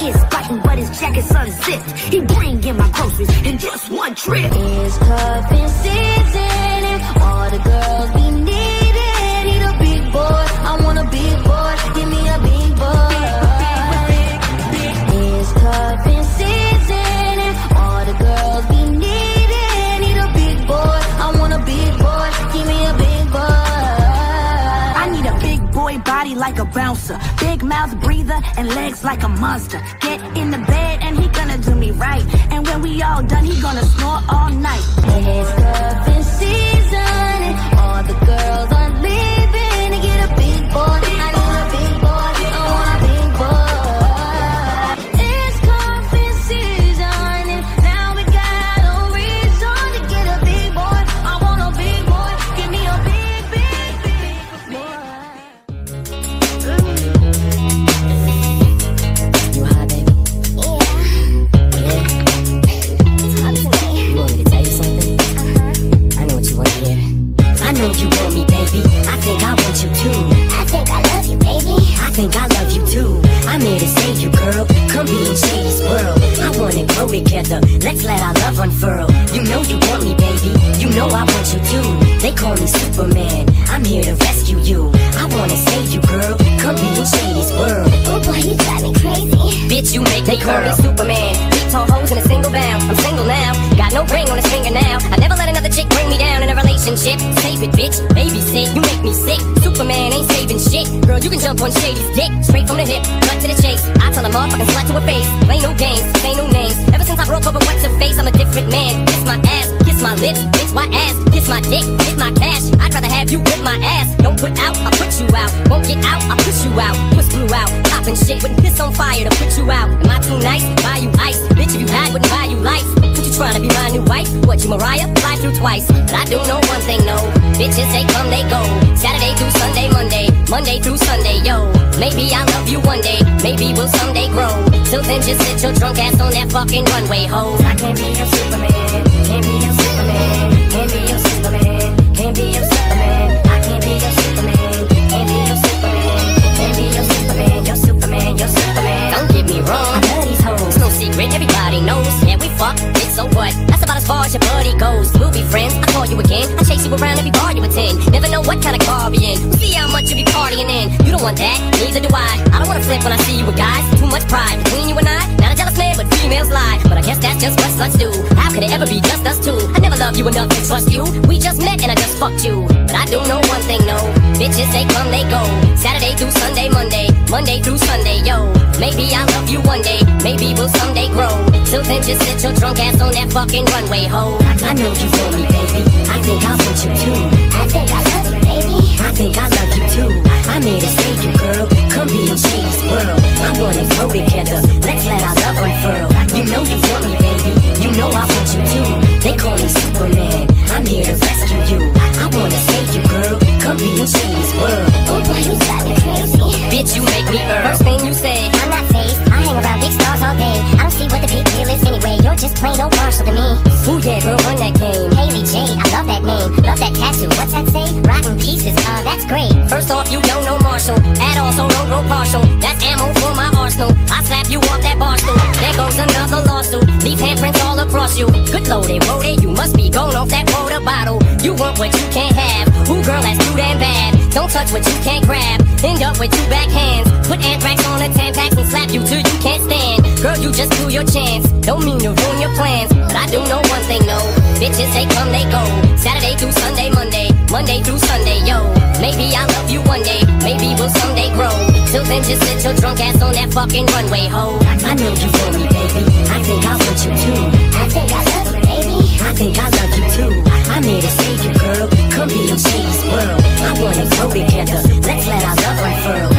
It's biting, but his jacket's unzipped. He bringing my groceries in just one trip. It's cuffing season. Like a bouncer, big mouth breather, and legs like a monster. Get in the bed and he gonna do me right. And when we all done, he gonna snore all night. It's cuffing Bitch, you make they call me Superman. Beat tall hoes in a single bound. I'm single now. Got no ring on his finger now. I never let another chick bring me down in a relationship. Save it, bitch. Babysit. You make me sick. Superman ain't saving shit. Girl, you can jump on Shady's dick. Straight from the hip, cut to the chase. I tell a motherfucking slut to her face. Play no games, say no names. Ever since I broke up with what's her face, I'm a different man. Kiss my ass, kiss my lips, kiss my ass, kiss my dick, hit my cash. I'd rather have you with my ass. Don't put out, I'll put you out. Won't get out, I'll push you out. Push blew out, popping shit, wouldn't piss on fire to put you out. Am I too nice? Buy you ice. Bitch, if you had, wouldn't buy you life. What you trying to be my new wife? What you Mariah? Fly through twice. But I do know one thing, no. Bitches, they come, they go. Saturday through Sunday, Monday. Monday through Sunday, yo. Maybe I'll love you one day. Maybe we'll someday grow. Till then, just sit your drunk ass on that fucking runway, ho. I can't be your Superman. Can't be your Superman. Can't be your Superman. Can't be your Superman. I can't be your Superman. Can't be your Superman. Can't be your Superman. Your Superman. Your Superman. Don't get me wrong. I love these. It's no secret. Everybody knows. Yeah, we fuck. It's so what? That's about as far as your buddy goes. We'll friends. I call you again. I chase you around every bar you attend. Never know what kind of car we in. We'll see how much you be partying in. You don't want that. Neither do I. I don't wanna flip when I see you with guys. Too much pride between you and I. Not jealous man, but females lie. But I guess that's just what sluts do. How could it ever be just us two? I never loved you enough to trust you. We just met and I just fucked you. But I do know one thing, no. Bitches, they come, they go. Saturday through Sunday, Monday. Monday through Sunday, yo. Maybe I'll love you one day. Maybe we'll someday grow. Till then, just sit your drunk ass on that fucking runway, ho. I know you want me, baby. I think I want you too. I think I love you, baby. I think I love you too. I'm here to save you, girl. Come be in Shady's world. I wanna grow together. Let's let our love unfurl. You know you want me, baby. You know I want you too. They call me Superman. I'm here to rescue you. I wanna save you, girl. Come be in Shady's world. Oh boy, you drive me crazy. Bitch, you make me earn. First thing you say, I'm not phased. I hang around big stars all day. I don't see what the big deal is anyway. You're just plain old Marshall to me. Ooh yeah, girl, grow partial. That's ammo for my arsenal. I slap you off that bar stool. There goes another lawsuit. Leave handprints all across you. Good loaded, loaded. You must be going off that water bottle. You want what you can't have. Ooh, girl, that's too damn bad. Don't touch what you can't grab. End up with two back hands. Put anthrax on a tampax and slap you till you can't stand. Girl, you just do your chance. Don't mean to ruin your plans, but I do know one thing, no. Bitches, they come, they go. Saturday through Sunday, Monday. Monday through Sunday, yo. Maybe I'll love you one day. Maybe we'll someday grow. Till then, just sit your drunk ass on that fucking runway, ho. I know you want me, baby. I think I want you too. I think I love you, baby. I think I love you too. I'm here to save you, girl. Come be in Shady's world. I wanna grow together. Let's let our love unfurl.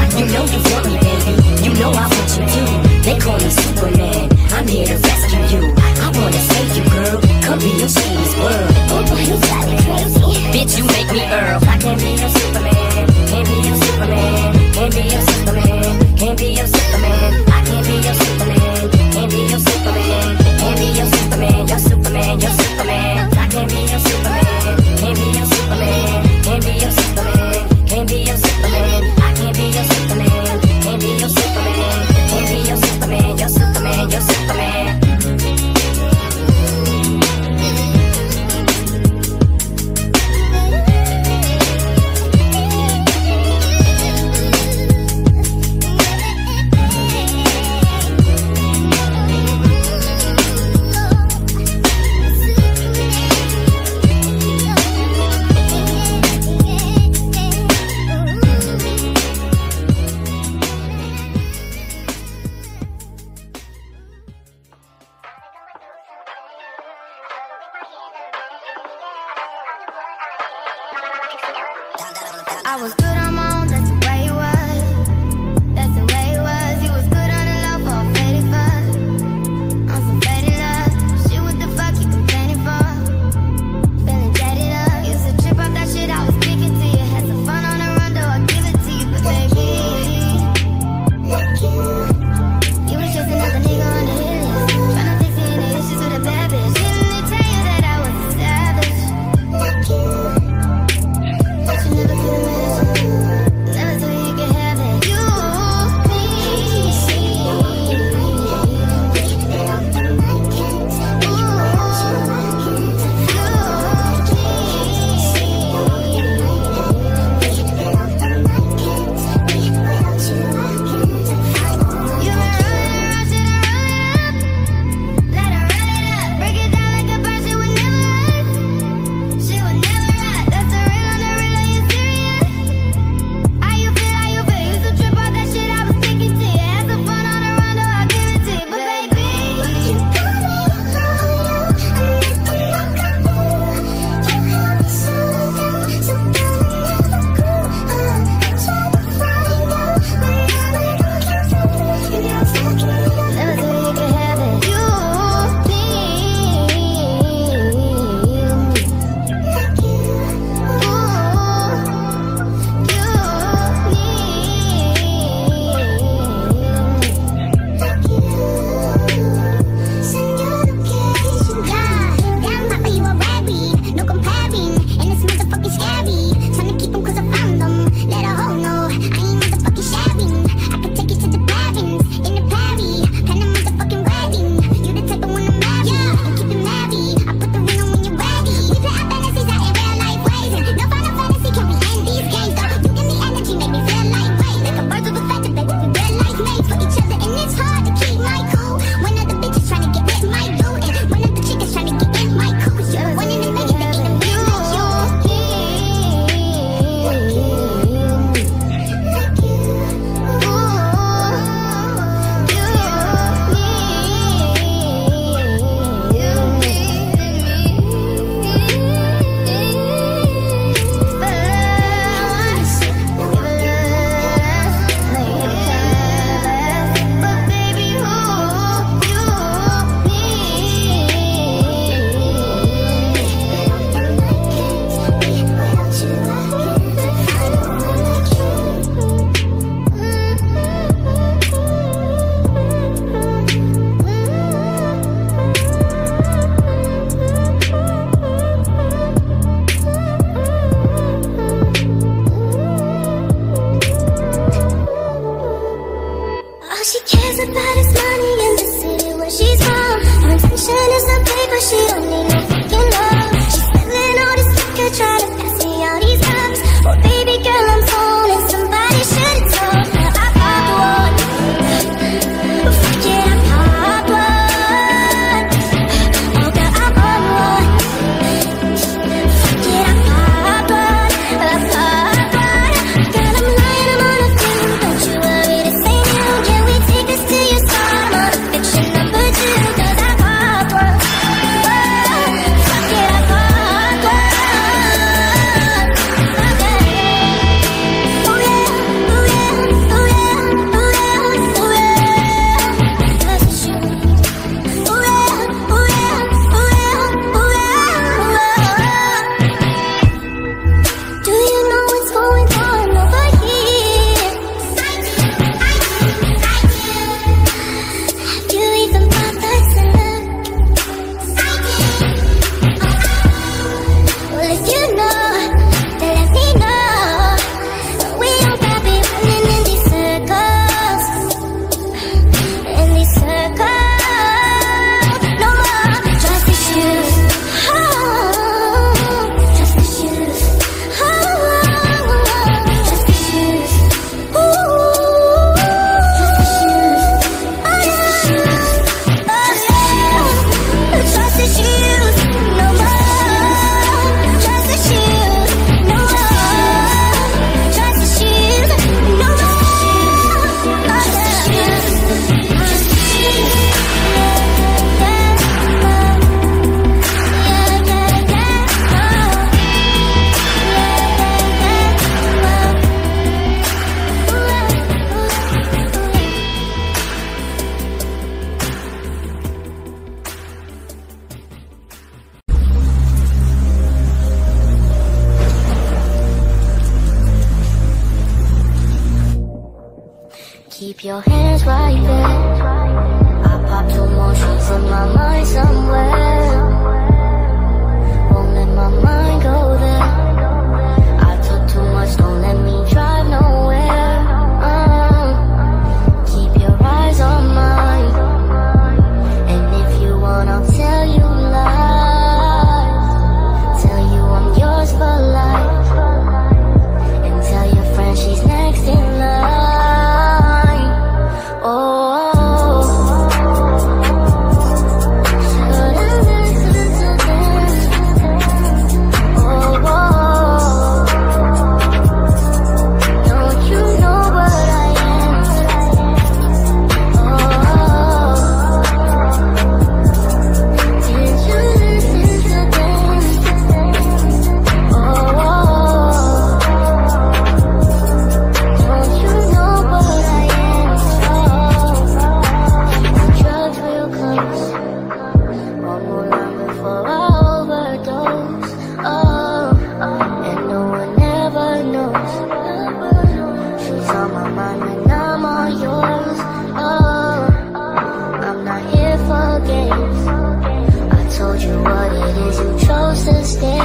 Is, you chose to stay.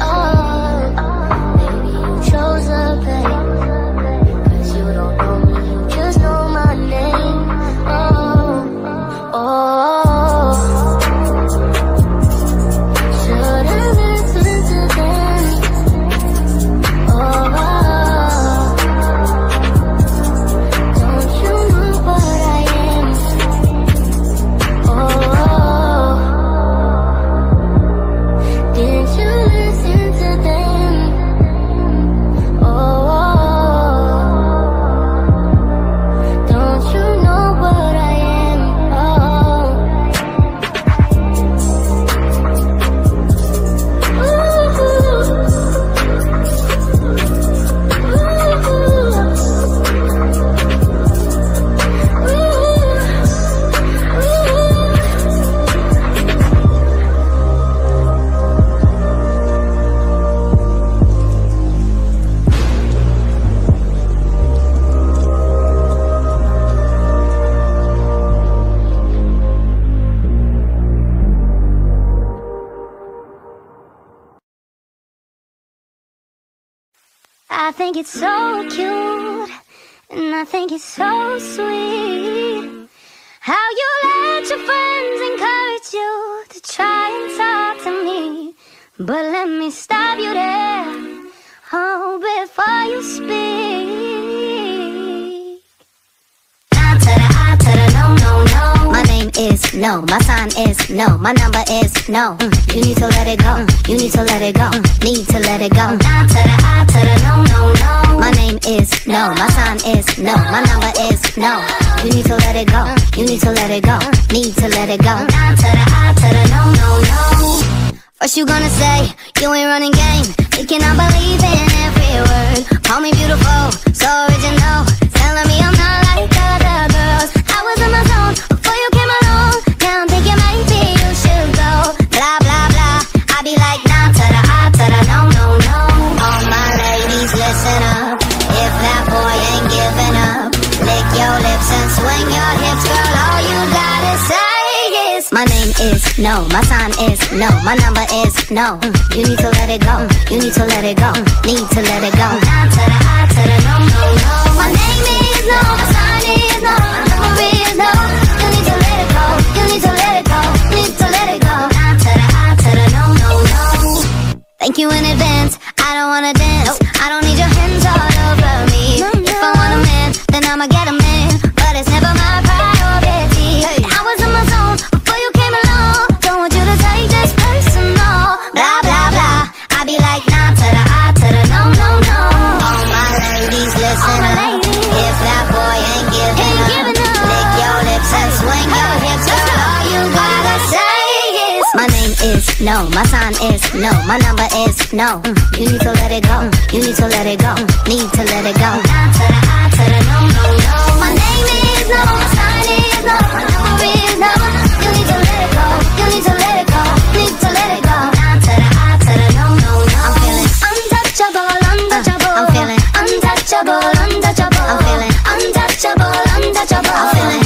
Oh, I think it's so cute, and I think it's so sweet. How you let your friends encourage you to try and talk to me. But let me stop you there, oh, before you speak. The I to the no, no, no. Is no. My sign is no. My number is no. Mm, You need to let it go. Mm. You need to let it go. Mm, Need to let it go. Mm. I to the I to the no, no, no. My name is no. My sign is no. My number is no. You need to let it go. Mm. You need to let it go. Need to let it go. I to the I to the no, no, no. First you gonna say you ain't running game. Thinking I believe in every word. Call me beautiful, so original. Telling me I'm not like other girls. Is no. My sign is no. My number is no. Mm, You need to let it go. Mm, You need to let it go. Mm, Need to let it go. Down to the I to the no no no. My name is no. My sign is no. My number is no. You need to let it go. You need to let it go. Need to let it go. Down to the I to the no no no. Thank you in advance. I don't wanna dance. I don't no. My sign is no. My number is no. Mm, You need to let it go. Mm, You need to let it go. Mm, Need to let it go. Down to the I to the no no no. My name is no. My sign is no. My number is no. You need to let it go. You need to let it go. Need to let it go. Down to the I to the no no no. I'm feeling untouchable, untouchable. I'm feeling untouchable, untouchable. I'm feeling untouchable, untouchable. take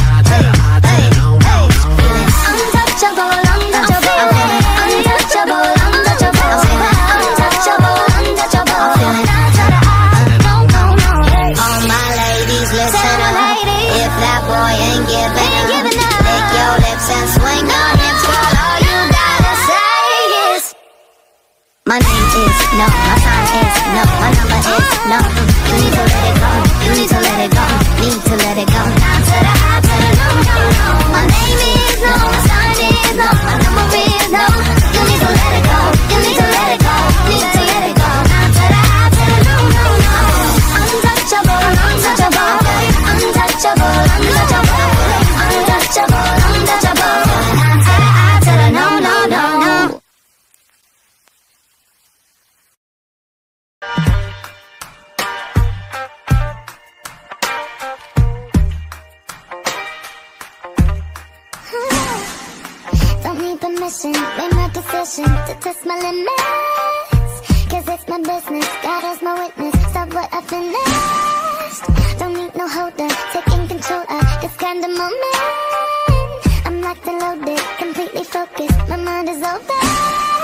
Like the loaded, completely focused. My mind is open.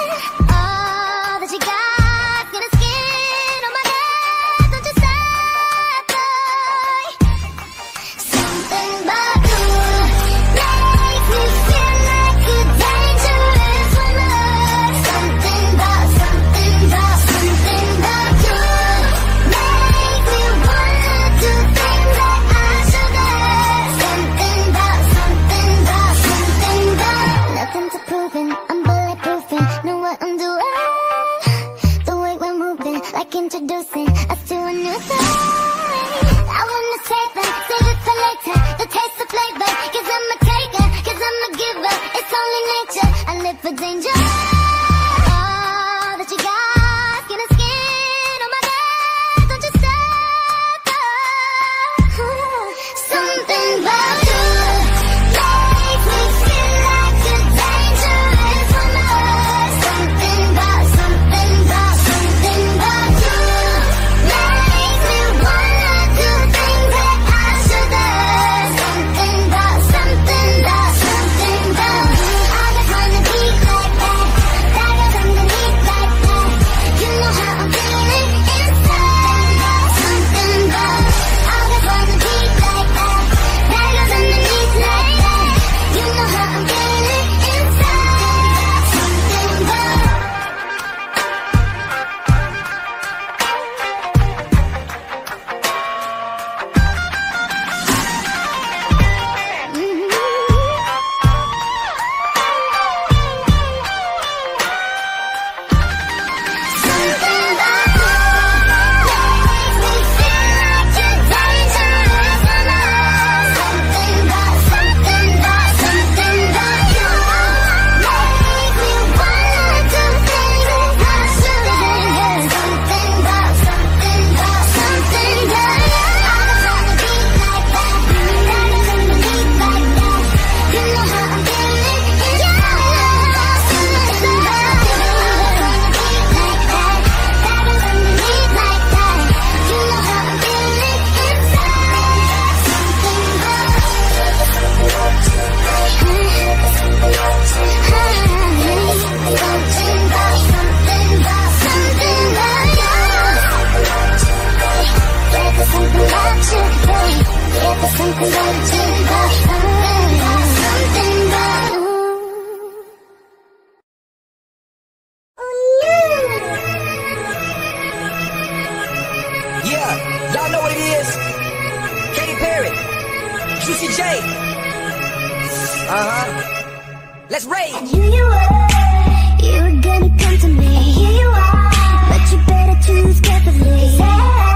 Uh huh. Let's rage. You you gonna come to me. And here you are, but you better choose carefully.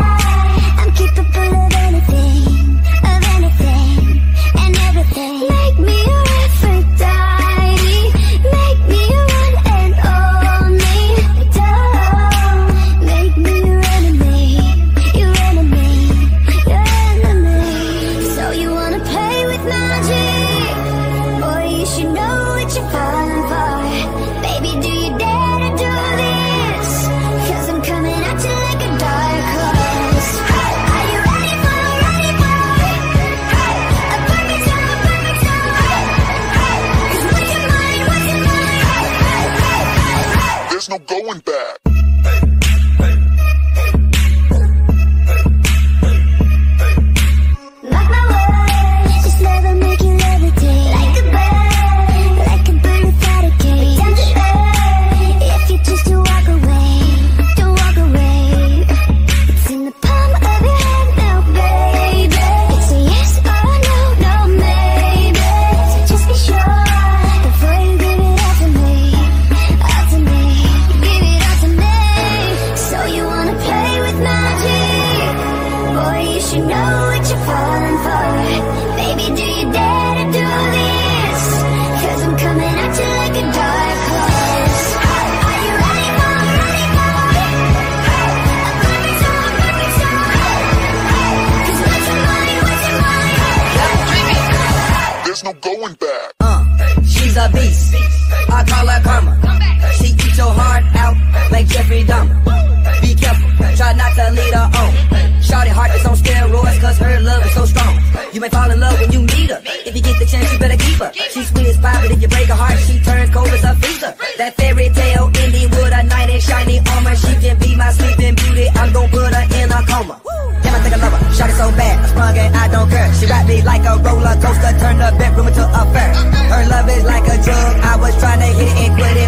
You might fall in love when you meet her. If you get the chance, you better keep her. She's sweet as pie, but if you break her heart, she turns cold as a freezer. That fairy tale ending with a knight in shiny armor. She can be my sleeping beauty. I'm gonna put her in a coma. Damn, I think I love her. Shot it so bad, I sprung and I don't care. She wrapped me like a roller coaster, turned the bedroom into a fair. Her love is like a drug. I was trying to hit it and quit it.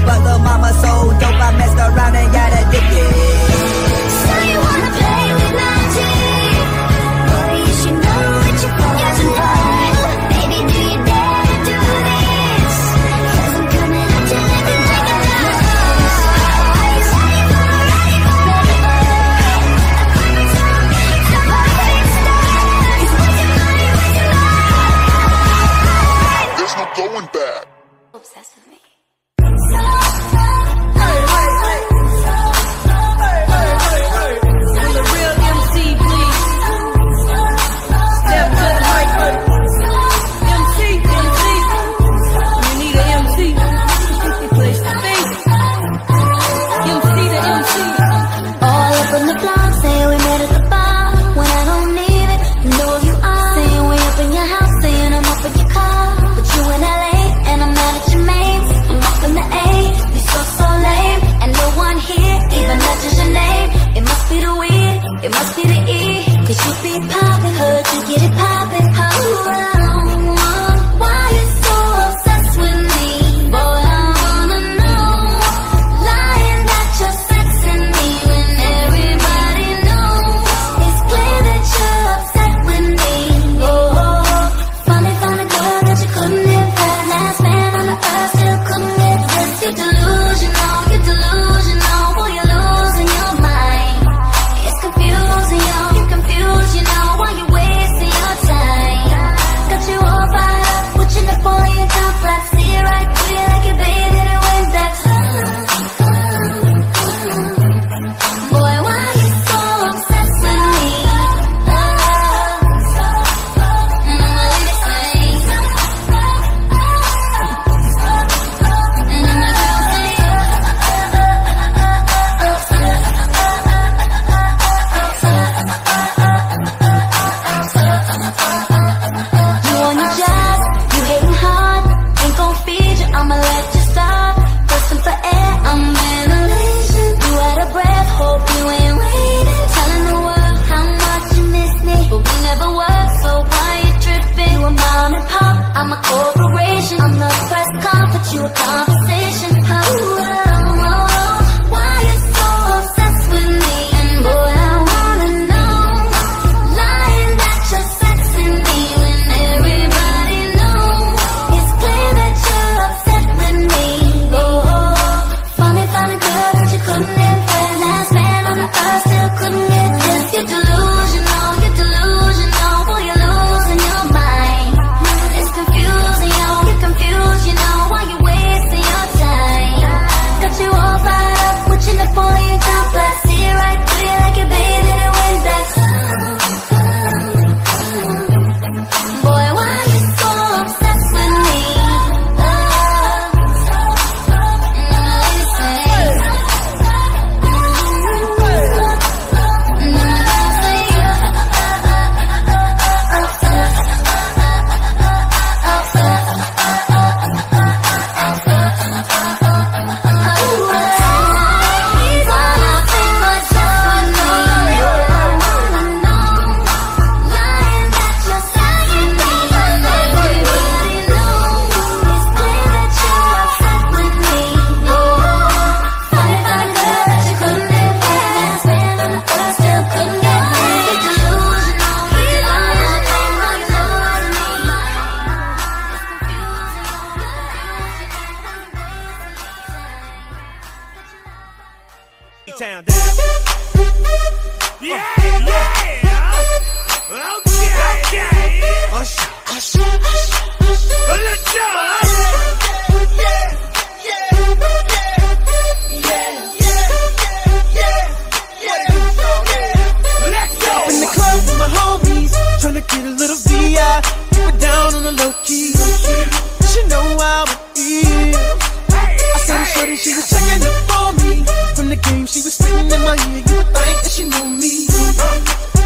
cream. She was sitting in my ear, you would think that she knew me.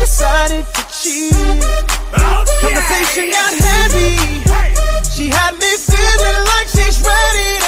Decided to cheat. Conversation got heavy. She had me feeling like she's ready.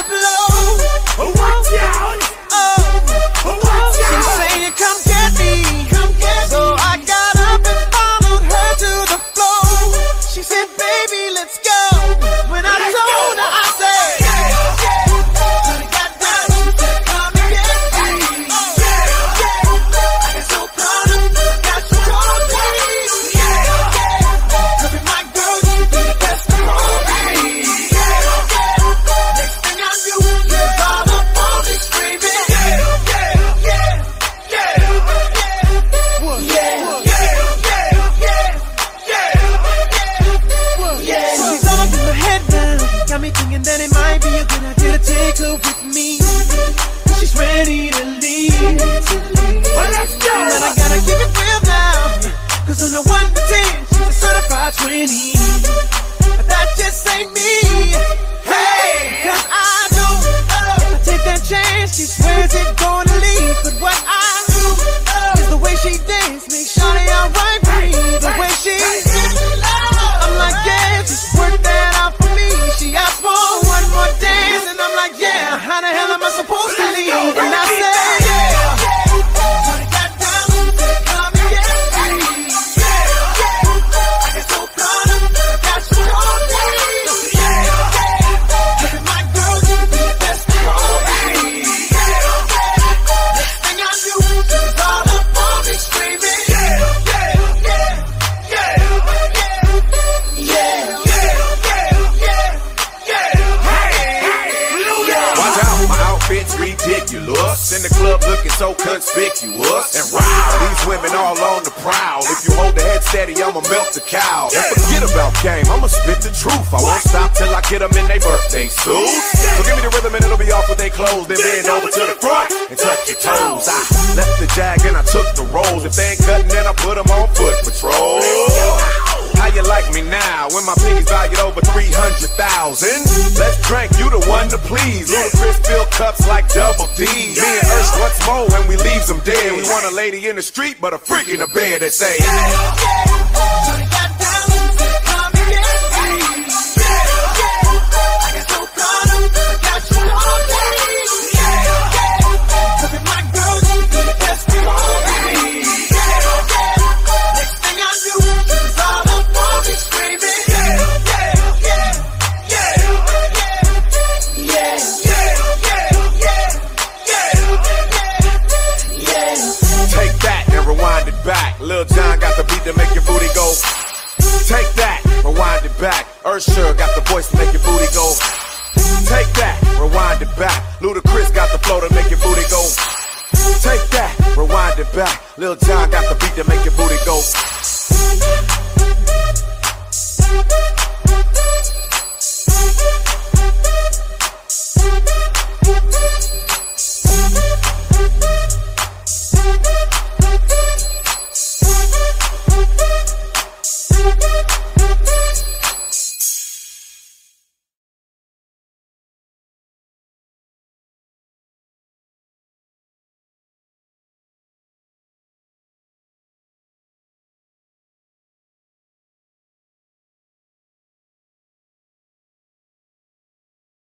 Certified outfit's ridiculous. In the club looking so conspicuous. And wow, these women all on the prowl. If you hold the head steady, I'ma melt the cow. And forget about game, I'ma spit the truth. I won't stop till I get them in their birthday suits. So give me the rhythm and it'll be off with their clothes. Then bend over to the front and touch your toes. I left the jag and I took the rolls. If they ain't cutting, then I put them on foot patrol. How you like me now when my piggy's valued over 300,000? Let's drink, you the one to please. Ludacris fill cups like double D. Me and Ursh what's more when we leaves them dead. We want a lady in the street, but a freak in the bed that say, to make your booty go. Take that, rewind it back. Usher got the voice to make your booty go. Take that, rewind it back. Ludacris got the flow to make your booty go. Take that, rewind it back. Lil Jon got the beat to make your booty go.